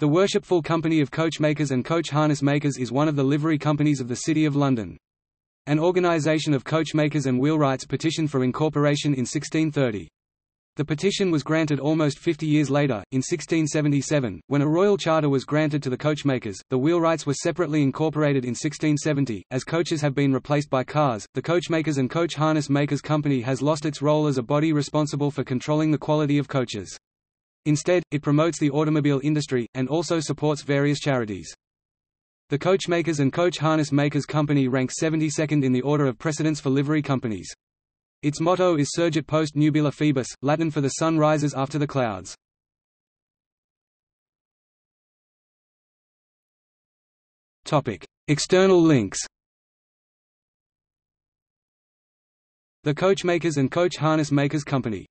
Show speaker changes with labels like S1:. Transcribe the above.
S1: The Worshipful Company of Coachmakers and Coach Harness Makers is one of the livery companies of the City of London. An organisation of coachmakers and wheelwrights petitioned for incorporation in 1630. The petition was granted almost 50 years later, in 1677, when a royal charter was granted to the coachmakers. The wheelwrights were separately incorporated in 1670. As coaches have been replaced by cars, the Coachmakers and Coach Harness Makers Company has lost its role as a body responsible for controlling the quality of coaches. Instead, it promotes the automobile industry, and also supports various charities. The Coachmakers and Coach Harness Makers Company ranks 72nd in the order of precedence for livery companies. Its motto is Surgit post nubila phoebus, Latin for the sun rises after the clouds. External links The Coachmakers and Coach Harness Makers Company